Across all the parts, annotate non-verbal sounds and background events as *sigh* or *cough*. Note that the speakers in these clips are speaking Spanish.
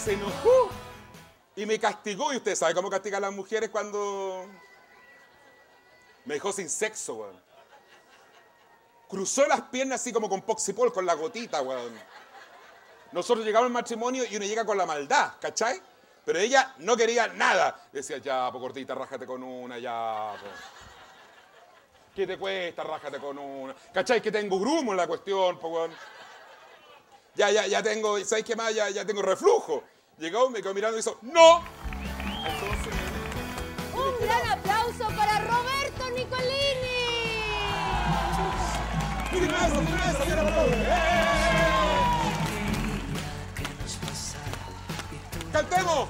se enojó y me castigó. ¿Y usted sabe cómo castigan a las mujeres cuando me dejó sin sexo? Cruzó las piernas así como con poxipol, con la gotita, weón. Nosotros llegamos al matrimonio y uno llega con la maldad, ¿cachai? Pero ella no quería nada. Decía, ya, po cortita, rájate con una, ya. ¿Qué te cuesta? Rájate con una. ¿Cachai? Que tengo grumo en la cuestión. Ya, ya, ya tengo, ¿sabes qué más? Ya, ya tengo reflujo. Llegó, me quedó mirando y hizo, ¡No! Entonces, Un gran aplauso para Roberto Nicolini. ¡Miren eso, miren eso, miren eso! ¡Cantemos!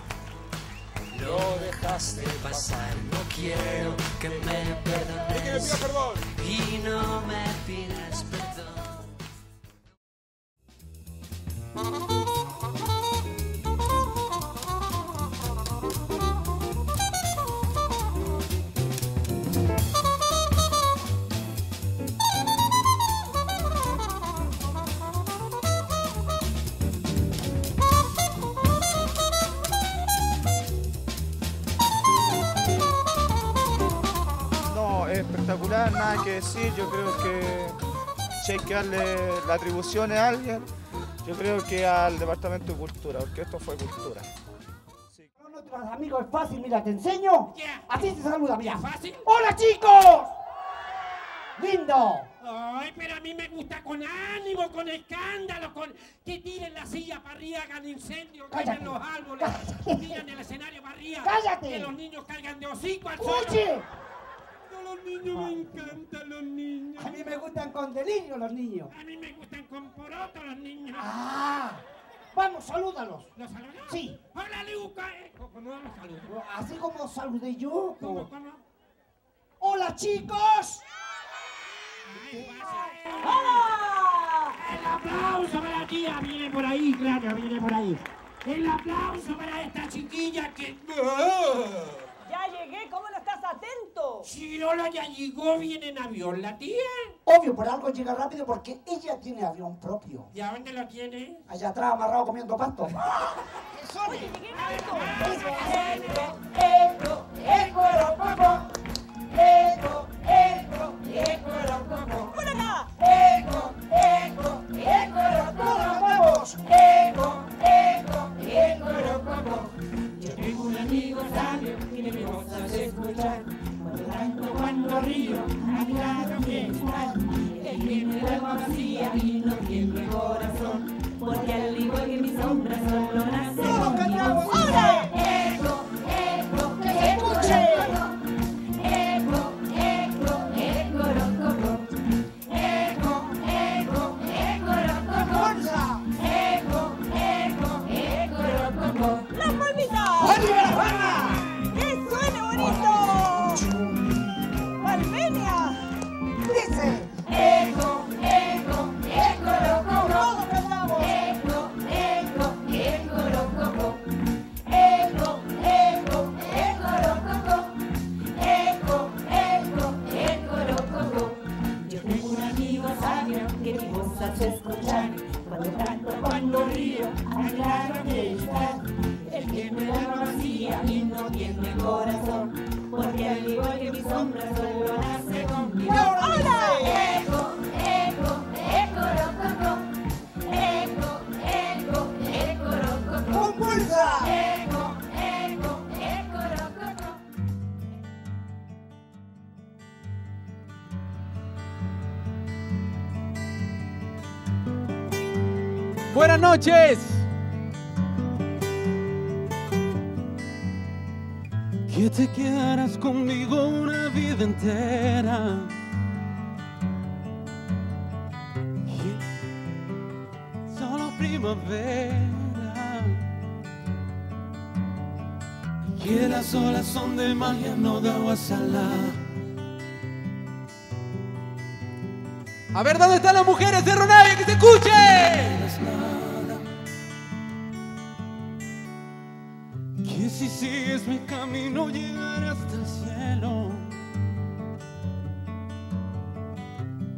Lo dejaste pasar, no quiero que me Y que me perdones pida perdón. y no me pidas decir. Yo creo que si hay que darle la atribución a alguien, yo creo que al Departamento de Cultura, porque esto fue cultura. Con nuestros amigos es fácil, mira, te enseño. Ya. Así se saluda, mira. ¿Fácil? ¡Hola, chicos! ¡Lindo! Ay, pero a mí me gusta con ánimo, con escándalo, con que tiren la silla para arriba, hagan incendios, Cállate. caigan los árboles, tiran el escenario para arriba, Cállate. que los niños caigan de hocico al suelo. Niños me encantan los niños. A mí me gustan con delirio los niños. A mí me gustan con poroto los niños. ¡Ah! Vamos, salúdalos. ¿Los saludos? Sí. Hola, Luca. Eh, ¿Cómo los saludo? Así como saludé yo. ¿Cómo, cómo? ¡Hola, chicos! Ay, pasa. El aplauso para la tía, viene por ahí, claro, viene por ahí. El aplauso para esta chiquilla que... Ya llegué, ¿cómo no estás atento? Chirola ya llegó, viene en avión, ¿la tía? Obvio, por algo llega rápido porque ella tiene avión propio. ¿Y a dónde lo tiene? Allá atrás, amarrado comiendo pasto. *laughs* ¡Por Buenas noches. Que te quedarás conmigo una vida entera. Solo primavera. Que las olas son de magia, no de agua salada. A ver, ¿dónde están las mujeres de Ronavia? ¡Que se escuche! Que si sigues mi camino llegaré hasta el cielo.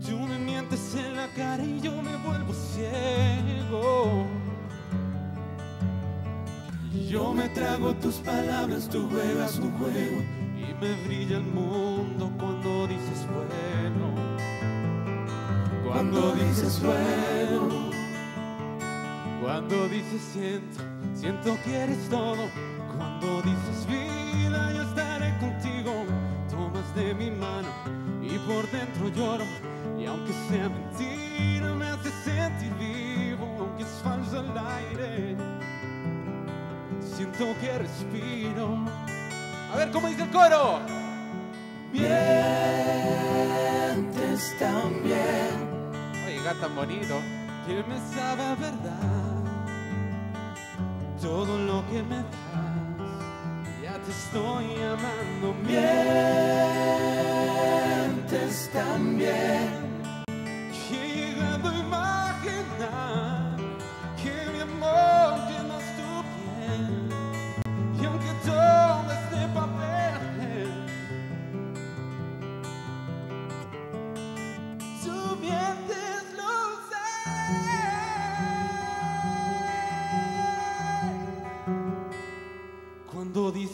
Tú me mientes en la cara y yo me vuelvo ciego. Yo me trago tus palabras, tú juegas un juego y me brilla el mundo Cuando dices bueno, cuando dices siento, siento que eres todo. Cuando dices vida, yo estaré contigo. Tomas de mi mano y por dentro lloro. Y aunque sea mentira, me hace sentir vivo, aunque es falso el aire. Siento que respiro. A ver cómo dice el coro. Mientes tan Oye, tan bonito. Que me sabe verdad. Todo lo que me das. Ya te estoy amando. Mientes tan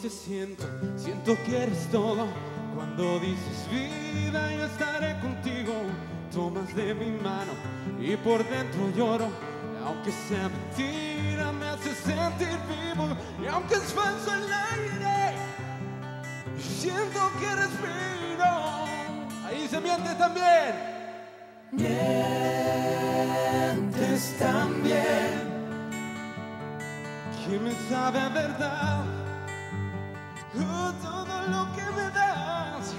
Siento, siento que eres todo. Cuando dices vida, yo estaré contigo. Tomas de mi mano y por dentro lloro. Aunque sea mentira, me hace sentir vivo. Y aunque es falso el aire, siento que respiro. Ahí se miente también. Mientes también. Que me sabe a verdad. Oh, todo lo que me das.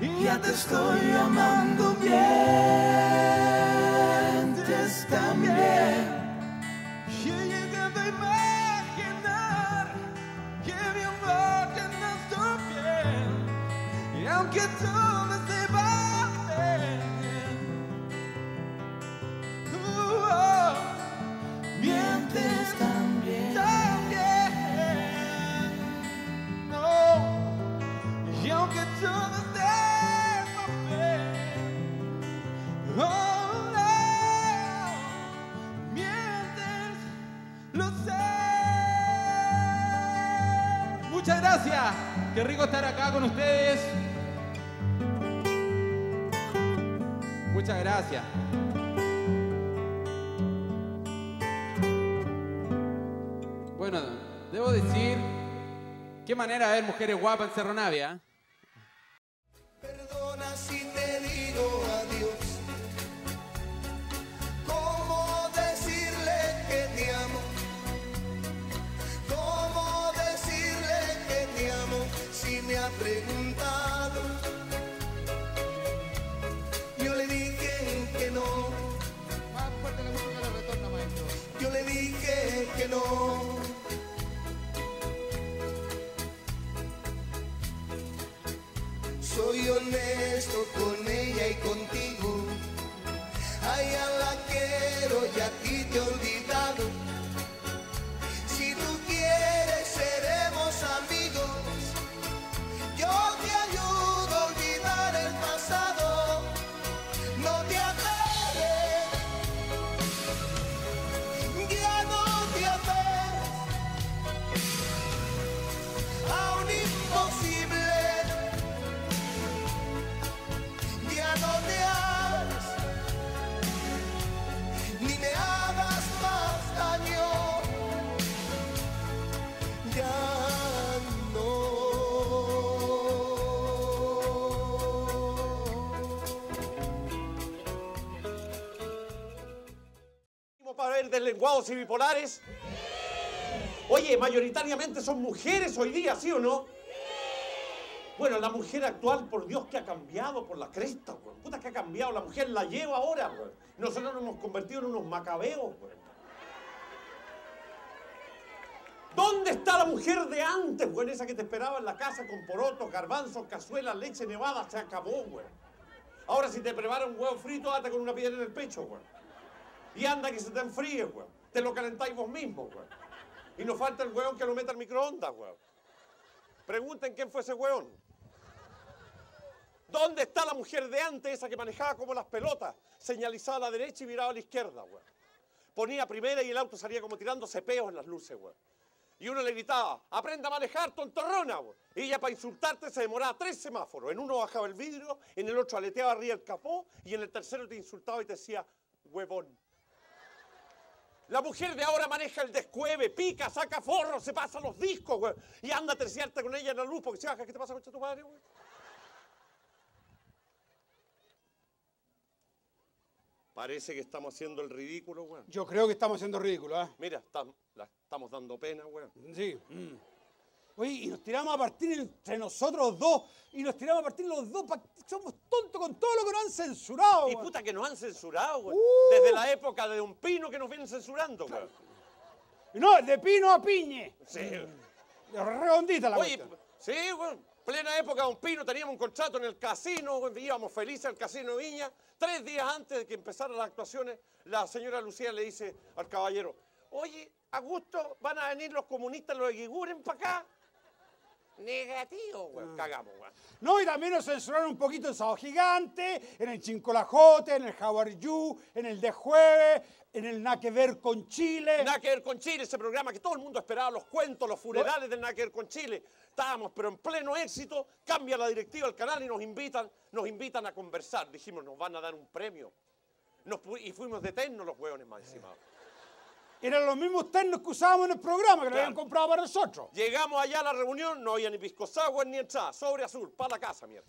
Y ya te estoy amando. Mientes gracias. Qué rico estar acá con ustedes. Muchas gracias. Bueno, debo decir, qué manera de ver mujeres guapas en Cerro Navia. Preguntado? Yo le dije que no. Yo le dije que no. Soy honesto con ella y contigo. A ella la quiero y a ti te he deslenguados y bipolares? Oye, mayoritariamente son mujeres hoy día, ¿sí o no? Bueno, la mujer actual, por Dios, que ha cambiado por la cresta, weón. Puta que ha cambiado, la mujer la lleva ahora, weón. Nosotros nos hemos convertido en unos macabeos, weón. ¿Dónde está la mujer de antes, weón? Esa que te esperaba en la casa con porotos, garbanzos, cazuelas, leche nevada, se acabó, weón. Ahora si te prepara un huevo frito, anda con una piedra en el pecho, weón. Y anda que se te enfríe, weón. Te lo calentáis vos mismo, weón. Y nos falta el weón que lo meta al microondas, weón. Pregunten quién fue ese weón. ¿Dónde está la mujer de antes, esa que manejaba como las pelotas? Señalizaba a la derecha y miraba a la izquierda, weón. Ponía primera y el auto salía como tirando peos en las luces, weón. Y uno le gritaba, aprenda a manejar, tontorrona. Y ella para insultarte se demoraba tres semáforos. En uno bajaba el vidrio, en el otro aleteaba arriba el capó y en el tercero te insultaba y te decía, huevón. La mujer de ahora maneja el descueve, pica, saca forro, se pasa los discos, güey. Y anda a terciarte con ella en la luz porque se baja, ¿qué te pasa con tu madre, güey? Parece que estamos haciendo el ridículo, güey. Yo creo que estamos haciendo ridículo, ¿ah? Mira, tam- la estamos dando pena, güey. Sí. mm. Oye, y nos tiramos a partir entre nosotros dos. Y nos tiramos a partir los dos. Somos tontos con todo lo que nos han censurado. Y puta que nos han censurado, güey. Uh. Desde la época de Don Pino que nos vienen censurando, güey. No, de pino a piñe. Sí. De redondita la Oye, cuestión. sí, güey. Plena época de Don Pino, teníamos un contrato en el casino, güey, íbamos felices al casino Viña. Tres días antes de que empezaran las actuaciones, la señora Lucía le dice al caballero, oye, Augusto, ¿van a venir los comunistas, los de Guiguren para acá? Negativo, güey. Cagamos, güey. No, y también nos censuraron un poquito en Sábado Gigante, en el Chincolajote, en el Jaguar Yu, en el de Jueves, en el Nada que ver con Chile. Nada que ver con Chile, ese programa que todo el mundo esperaba, los cuentos, los funerales del Nada que ver con Chile. Estábamos, pero en pleno éxito, cambia la directiva del canal y nos invitan, nos invitan a conversar. Dijimos, nos van a dar un premio. Nos y fuimos de terno los hueones más encima. Eran los mismos ternos que usábamos en el programa, que lo Claro. habían comprado para nosotros. Llegamos allá a la reunión, no había ni pisco sour ni entrada, sobre azul, para la casa, weón.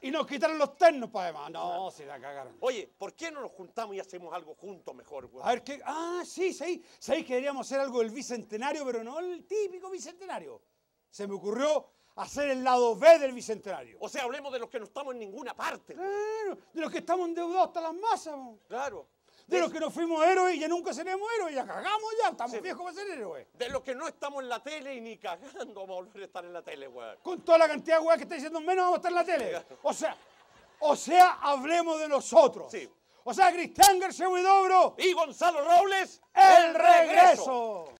Y nos quitaron los ternos para además. No, se la cagaron. Oye, ¿por qué no nos juntamos y hacemos algo juntos mejor, weón? A ver qué. Ah, sí, sí. Sabéis que deberíamos hacer algo del bicentenario, pero no el típico bicentenario. Se me ocurrió hacer el lado B del bicentenario. O sea, hablemos de los que no estamos en ninguna parte. Claro, de los que estamos endeudados hasta las masas. Claro. De los que nos fuimos héroes y ya nunca seremos héroes, ya cagamos ya, estamos Sí. viejos para ser héroes. De los que no estamos en la tele y ni cagando vamos a volver a estar en la tele, weón. Con toda la cantidad de weas que está diciendo menos vamos a estar en la tele. O sea, o sea, hablemos de nosotros. Sí. O sea, Cristian García Huidobro, Y Gonzalo Robles, el regreso.